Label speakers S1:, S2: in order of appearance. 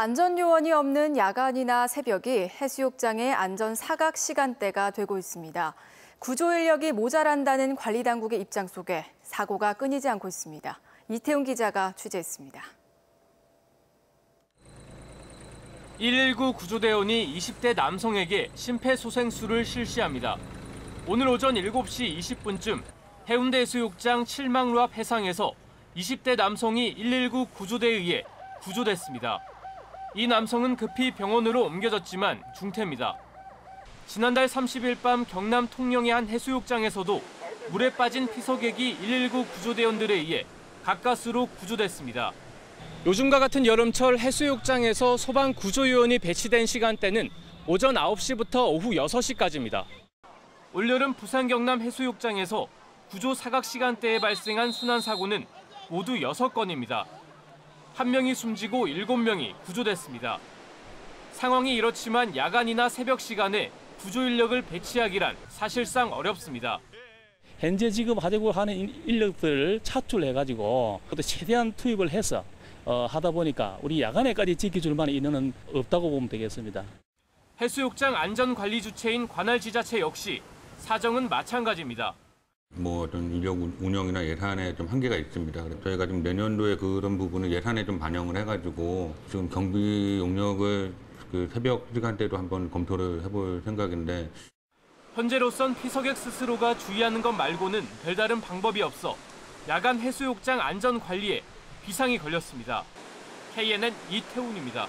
S1: 안전요원이 없는 야간이나 새벽이 해수욕장의 안전 사각 시간대가 되고 있습니다. 구조 인력이 모자란다는 관리 당국의 입장 속에 사고가 끊이지 않고 있습니다. 이태훈 기자가 취재했습니다.
S2: 119 구조대원이 20대 남성에게 심폐소생술을 실시합니다. 오늘 오전 7시 20분쯤 해운대 해수욕장 칠망루 앞 해상에서 20대 남성이 119 구조대에 의해 구조됐습니다. 이 남성은 급히 병원으로 옮겨졌지만 중태입니다. 지난달 30일 밤 경남 통영의 한 해수욕장에서도 물에 빠진 피서객이 119 구조대원들에 의해 가까스로 구조됐습니다. 요즘과 같은 여름철 해수욕장에서 소방 구조요원이 배치된 시간대는 오전 9시부터 오후 6시까지입니다. 올여름 부산 경남 해수욕장에서 구조 사각 시간대에 발생한 순환 사고는 모두 6건입니다. 한 명이 숨지고 7명이 구조됐습니다. 상황이 이렇지만 야간이나 새벽 시간에 구조 인력을 배치하기란 사실상 어렵습니다.
S3: 현재 지금 하려고 하는 인력들을 차출해가지고 그것도 최대한 투입을 해서 어, 하다 보니까 우리 야간에까지 지켜줄 만한 인원은 없다고 보면 되겠습니다.
S2: 해수욕장 안전관리 주체인 관할 지자체 역시 사정은 마찬가지입니다.
S4: 뭐 어떤 인력 운영이나 예산에 좀 한계가 있습니다. 그래서 저희가 지금 내년도에 그런 부분을 예산에 좀 반영을 해가지고 지금 경비 용역을 그 새벽 시간대도 한번 검토를 해볼 생각인데
S2: 현재로선 피서객 스스로가 주의하는 것 말고는 별다른 방법이 없어 야간 해수욕장 안전 관리에 비상이 걸렸습니다. KNN 이태훈입니다.